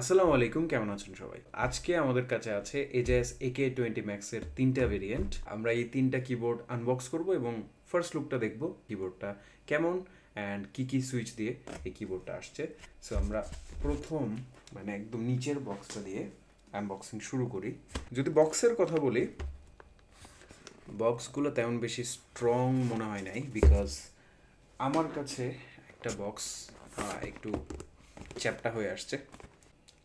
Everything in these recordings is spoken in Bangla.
আসসালামু আলাইকুম, কেমন আছেন সবাই? আজকে আমাদের কাছে আছে এজেএস একে টোয়েন্টি ম্যাক্সের তিনটা ভেরিয়েন্ট আমরা এই তিনটা কিবোর্ড আনবক্স করব এবং ফার্স্ট লুকটা দেখব কিবোর্ডটা কেমন অ্যান্ড কি কি সুইচ দিয়ে এই কিবোর্ডটা আসছে। সো আমরা প্রথম মানে একদম নিচের বক্সটা দিয়ে আনবক্সিং শুরু করি। যদি বক্সের কথা বলি বক্সগুলো তেমন বেশি স্ট্রং মনে হয় নাই বিকজ আমার কাছে একটা বক্স একটু চ্যাপটা হয়ে আসছে।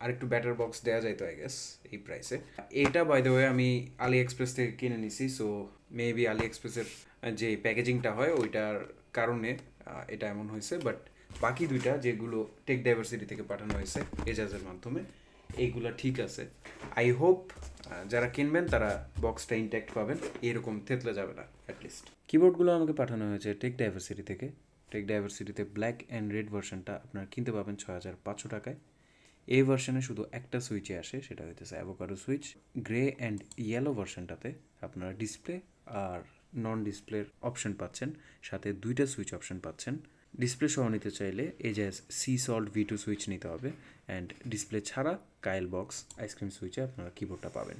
আর একটু ব্যাটার বক্স দেওয়া যায় তো আই গেস এই প্রাইসে এটা বাই দ্য আমি আলি এক্সপ্রেস থেকে কিনে নিছি সো মেবি আলি এক্সপ্রেসের যে প্যাকেজিংটা হয়, ওইটার কারণে এটা এমন হয়েছে বাট বাকি দুইটা, যেগুলো টেক ডাইভার্সিটি থেকে পাঠানো হয়েছে এজাজের মাধ্যমে, এইগুলা ঠিক আছে। আই হোপ যারা কিনবেন, তারা বক্সটা ইনট্যাক্ট পাবেন, এরকম থেতলে যাবে না অ্যাটলিস্ট কিবোর্ডগুলো আমাকে পাঠানো হয়েছে টেক ডাইভার্সিটি থেকে। টেক ডাইভার্সিটিতে ব্ল্যাক অ্যান্ড রেড ভার্সনটা আপনারা কিনতে পাবেন ছয় হাজার পাঁচশো টাকায়। এই ভার্সনে শুধু একটা সুইচে আসে, সেটা হইতেছে avocado switch grey and yellow ভার্সনটাতে আপনারা ডিসপ্লে আর নন ডিসপ্লের অপশন পাচ্ছেন, সাথে দুইটা সুইচ অপশন পাচ্ছেন। ডিসপ্লে সহ নিতে চাইলে Ajazz sea salt V two switch নিতে হবে অ্যান্ড ডিসপ্লে ছাড়া কাইল বক্স আইসক্রিম সুইচে আপনারা কিবোর্ডটা পাবেন।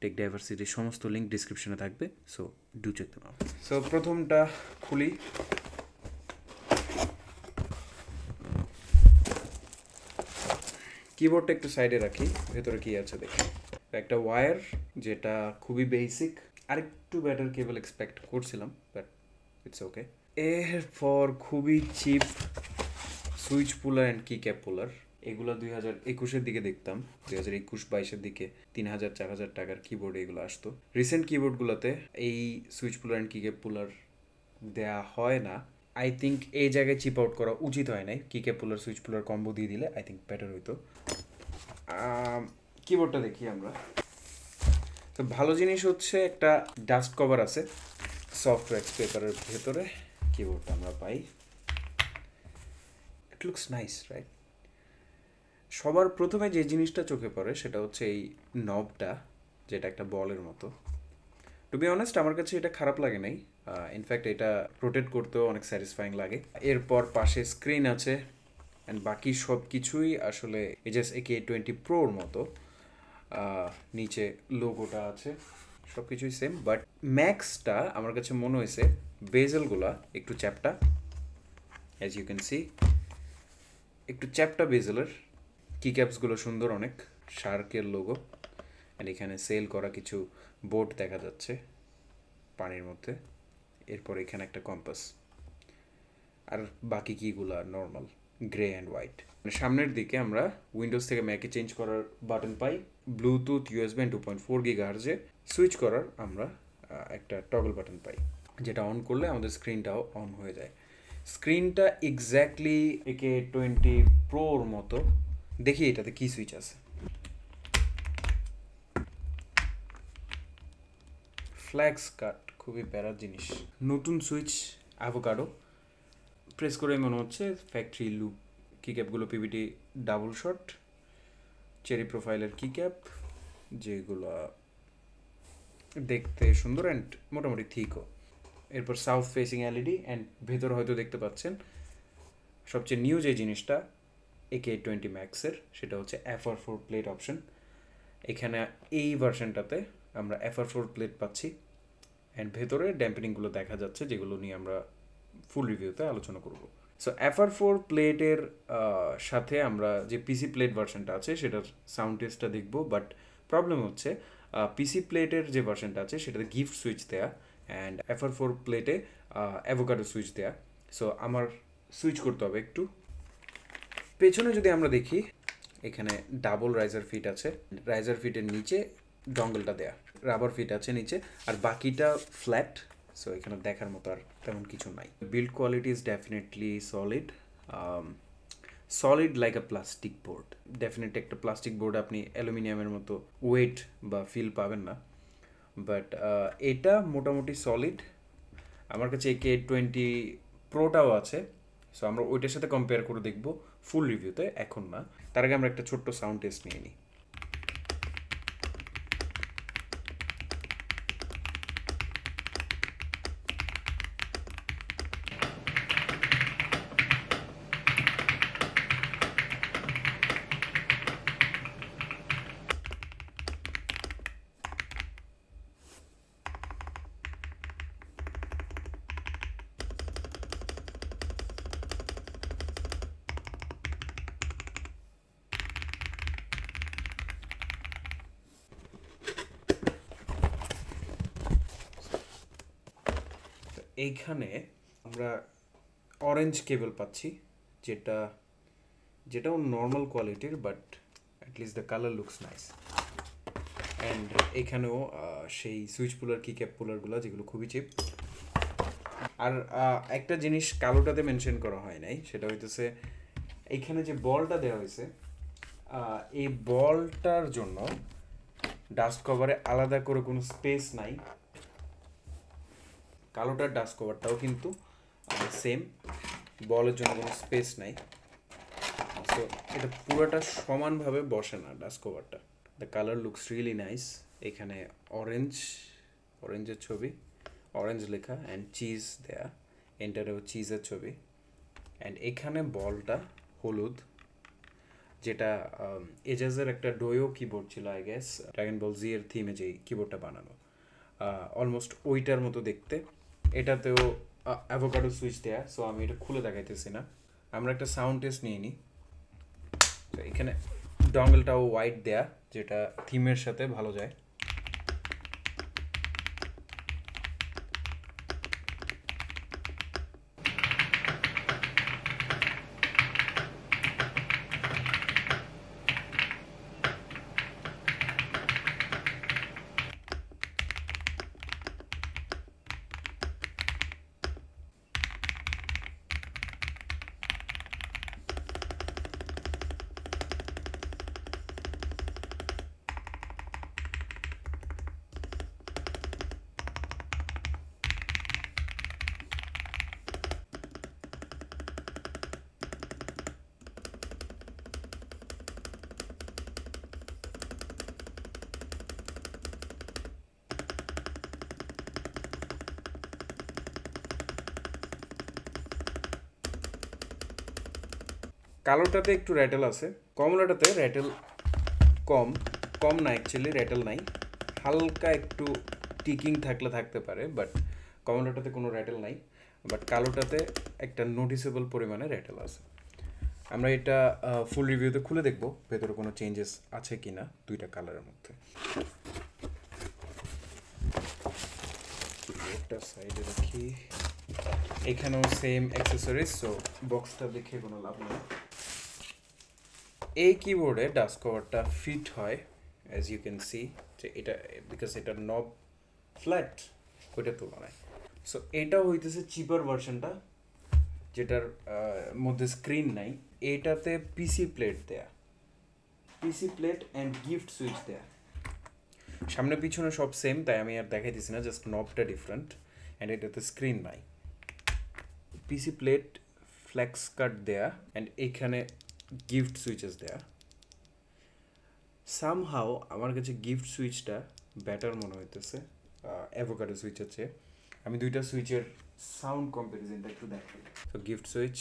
টেক ডাইভার্সিটির সমস্ত লিঙ্ক ডিসক্রিপশনে থাকবে so do check out so প্রথমটা খুলি। কিবোর্ডটা একটু সাইডে রাখি, ভেতরে কি আছে দেখি। একটা ওয়্যার যেটা খুবই বেসিক আরেকটু বেটার কেবল এক্সপেক্ট করছিলাম বাট ইটস ওকে এরপর খুবই cheap switch puller and key cap puller এগুলো দুই হাজার একুশের দিকে দেখতাম, দুই হাজার একুশ বাইশের দিকে তিন হাজার চার হাজার টাকার কিবোর্ড এগুলো আসতো। রিসেন্ট কিবোর্ডগুলোতে এই switch puller and key cap puller দেয়া হয় না আই থিঙ্ক এই জায়গায় চিপ আউট করা উচিত হয় নাই। Key cap puller switch puller combo দিয়ে দিলে আই থিঙ্ক বেটার হইতো। কিবোর্ডটা দেখি আমরা। তো ভালো জিনিস হচ্ছে একটা ডাস্ট কভার আছে। সফট ওয়্যাক্স পেপারের ভেতরে কিবোর্ডটা আমরা পাই। ইট লুকস নাইস রাইট সবার প্রথমে যে জিনিসটা চোখে পড়ে সেটা হচ্ছে এই নবটা যেটা একটা বলের মতো। টু বি অনেস্ট আমার কাছে এটা খারাপ লাগে নাই। ইনফ্যাক্ট এটা প্রোটেক্ট করতেও অনেক স্যাটিসফাইং লাগে। এরপর পাশে স্ক্রিন আছে অ্যান্ড বাকি সব কিছুই আসলে এজাস একে টোয়েন্টি প্রোর মতো। নিচে লোগোটা আছে সব কিছুই সেম বাট ম্যাক্সটা আমার কাছে মনে হয়েছে বেজেলগুলা একটু চ্যাপটা অ্যাজ ইউ ক্যান সি একটু চ্যাপটা বেজেলের কি ক্যাপসগুলো সুন্দর অনেক শার্কের লোগো অ্যান্ড এখানে সেল করা কিছু বোট দেখা যাচ্ছে, পানির মধ্যে। এরপর এখানে একটা কম্পাস আর বাকি কিগুলা? নর্মাল গ্রে অ্যান্ড হোয়াইট সামনের দিকে আমরা উইন্ডোজ থেকে ম্যাকে চেঞ্জ করার বাটন পাই। Bluetooth USB two point four gig আর্জে switch করার আমরা একটা টগল বাটন পাই। যেটা অন করলে আমাদের স্ক্রিনটাও অন হয়ে যায়। স্ক্রিনটা এক্স্যাক্টলি একে টোয়েন্টি প্রোর মতো। দেখি এটাতে কি সুইচ আছে। ফ্ল্যাক্স কাট খুবই প্যারার জিনিস। নতুন সুইচ অ্যাভোকাডো প্রেস করে মনে হচ্ছে ফ্যাক্টরি লুপ কি ক্যাপগুলো পিভিটি ডাবল শট চেরি প্রোফাইলের কি ক্যাপ যেগুলো দেখতে সুন্দর অ্যান্ড মোটামুটি থিকও এরপর সাউথ ফেসিং এলইডি অ্যান্ড ভেতর হয়তো দেখতে পাচ্ছেন, সবচেয়ে নিউ যে জিনিসটা একে টোয়েন্টি ম্যাক্সের সেটা হচ্ছে এফআর ফোর প্লেট অপশন এখানে এই ভার্সনটাতে আমরা এফআর ফোর প্লেট পাচ্ছি। অ্যান্ড ভেতরে ড্যাম্পেনিংগুলো দেখা যাচ্ছে, যেগুলো নিয়ে আমরা ফুল রিভিউতে আলোচনা করব। সো এফআর ফোর প্লেটের সাথে আমরা যে পিসি প্লেট ভার্সনটা আছে, সেটার সাউন্ড টেস্টটা দেখব। বাট প্রবলেম হচ্ছে পিসি প্লেটের যে ভার্সনটা আছে, সেটাতে গিফট সুইচ দেয়া অ্যান্ড এফআর ফোর প্লেটে অ্যাভোকাডো সুইচ দেয়া। সো আমার সুইচ করতে হবে একটু। পেছনে যদি আমরা দেখি, এখানে ডাবল রাইজার ফিট আছে। রাইজার ফিটের নিচে ডঙ্গলটা দেয়া। রাবার ফিট আছে নিচে, আর বাকিটা ফ্ল্যাট সো এখানে দেখার মতো আর তেমন কিছু নাই। Build quality is definitely solid solid like a plastic board definitely একটা প্লাস্টিক বোর্ড আপনি অ্যালুমিনিয়ামের মতো ওয়েট বা ফিল পাবেন না বাট এটা মোটামুটি সলিড আমার কাছে কে টোয়েন্টি প্রোটাও আছে সো আমরা ওইটার সাথে কম্পেয়ার করে দেখব ফুল রিভিউতে এখন না। তার আগে আমরা একটা ছোট্ট সাউন্ড টেস্ট নিয়ে নিই। এইখানে আমরা অরেঞ্জ কেবল পাচ্ছি, যেটা, যেটাও নর্মাল কোয়ালিটির but at least the colour looks nice and এখানেও সেই সুইচ পুলার কি ক্যাপ পুলারগুলো যেগুলো খুবই চিপ আর একটা জিনিস কালোটাতে মেনশন করা হয় নাই, সেটা হইতেছে, এইখানে যে বলটা দেওয়া হয়েছে এই বলটার জন্য ডাস্ট কভারে আলাদা করে কোনো স্পেস নাই। কালোটার ডাস্ট কভারটাও কিন্তু সেম বলের জন্য কোনো স্পেস নাই। সো এটা পুরোটা সমানভাবে বসে না ডাস্ট কভারটা। The colour looks really nice এখানে অরেঞ্জ অরেঞ্জের ছবি অরেঞ্জ লেখা অ্যান্ড চিজ দেয়া এন্টারেও চিজের ছবি। অ্যান্ড এখানে বলটা হলুদ, যেটা এজাজের একটা ডোয়ো কিবোর্ড ছিল I guess Dragon Ball Z এর থিমে যে কিবোর্ডটা বানানো অলমোস্ট ওইটার মতো দেখতে। এটাতেও অ্যাভোকাডো সুইচ দেয়া সো আমি এটা খুলে দেখাইতেছি না। আমরা একটা সাউন্ড টেস্ট নিয়ে নিই তো এখানে ডঙ্গলটাও হোয়াইট দেয়া, যেটা থিমের সাথে ভালো যায়। কালোটাতে একটু র্যাটেল আছে, কমলাটাতে র্যাটেল কম কম না অ্যাকচুয়ালি র্যাটেল নাই। হালকা একটু টিকিং থাকলে থাকতে পারে বাট কমলাটাতে কোনো র্যাটেল নাই। বাট কালোটাতে একটা নোটিসেবল পরিমাণে র্যাটেল আছে। আমরা এটা ফুল রিভিউতে খুলে দেখব ভেতরে কোনো চেঞ্জেস আছে কি না দুইটা কালারের মধ্যে। একটা সাইডে রাখি। এখানেও সেম অ্যাক্সেসরিজ সো বক্সটা দেখে কোনো লাভ নেই। এই কিবোর্ডে ডাস্ট কভারটা ফিট হয় অ্যাজ ইউ ক্যান সি যে এটা বিকজ এটার নব ফ্ল্যাট ওইটার তুলনায়। সো এটা হইতেছে চিপার ভার্সনটা যেটার মধ্যে স্ক্রিন নাই। এটাতে পিসি প্লেট দেয়া। PC plate and gift switch দেয়া। সামনে পিছনে সব সেম তাই আমি আর দেখাই দেখাইতেছি না জাস্ট নবটা ডিফারেন্ট অ্যান্ড এটাতে স্ক্রিন নাই। পিসি প্লেট ফ্ল্যাক্স কাট দেয়া অ্যান্ড এখানে গিফট সুইচেস দেয়া সামহাও আমার কাছে গিফট সুইচটা ব্যাটার মনে হইতেছে। অ্যাভোকাডো সুইচের চেয়ে আমি দুইটা সুইচের সাউন্ড কম্প্যারিজনটা একটু দেখাই তো গিফট সুইচ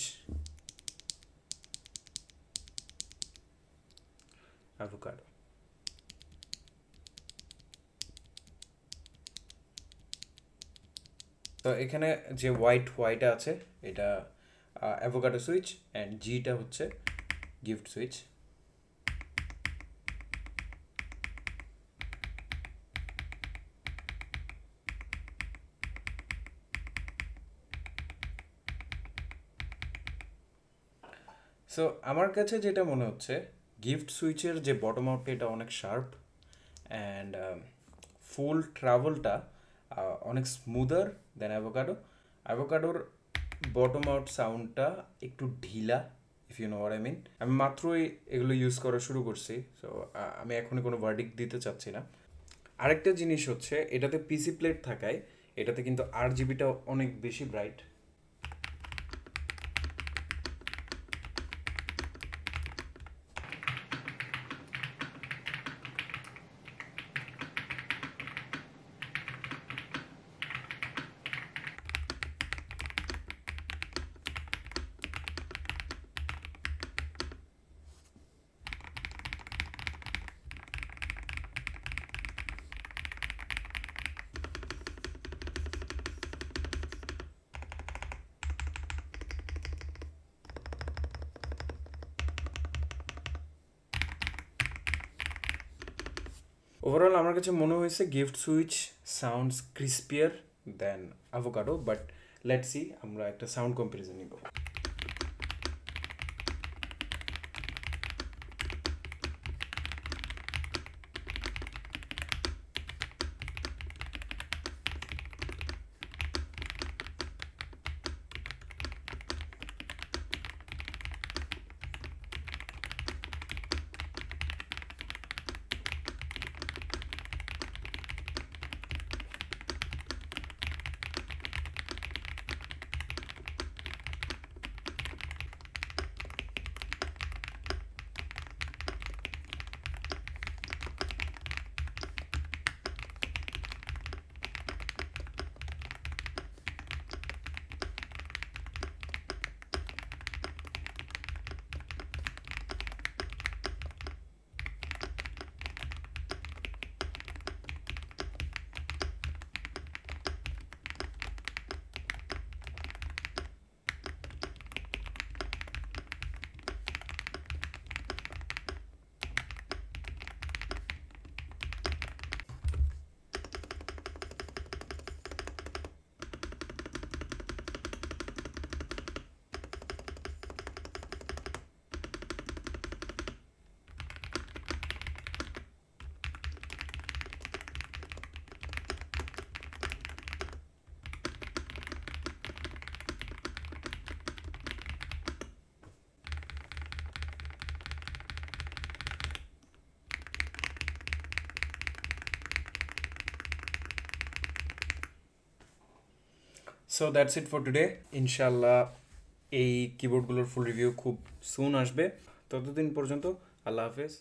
অ্যাভোকাডো তো এখানে যে হোয়াইট হোয়াইট আছে, এটা অ্যাভোকাডো সুইচ অ্যান্ড জিটা হচ্ছে গিফট সুইচ সো আমার কাছে যেটা মনে হচ্ছে গিফট সুইচের যে বটম আউটটা এটা অনেক শার্প অ্যান্ড ফুল ট্রাভেলটা অনেক স্মুদার দেন অ্যাভোকাডো অ্যাভোকাডোর বটম আউট সাউন্ডটা একটু ঢিলা ইফ ইউ নো আর আই মিন আমি মাত্রই এগুলো ইউজ করা শুরু করছি সো আমি এখনই কোনো ভার্ডিক দিতে চাচ্ছি না। আরেকটা জিনিস হচ্ছে, এটাতে পিসি প্লেট থাকায়, এটাতে কিন্তু আর জিবিটা অনেক বেশি ব্রাইট ওভারঅল আমার কাছে মনে হয়েছে gift switch sounds crispier than avocado but let see আমরা একটা সাউন্ড কম্পারিজন নিব। So that's it for today ইনশাল্লাহ এই কিবোর্ডগুলোর ফুল রিভিউ খুব সুন আসবে। ততদিন পর্যন্ত আল্লাহ হাফেজ।